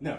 No.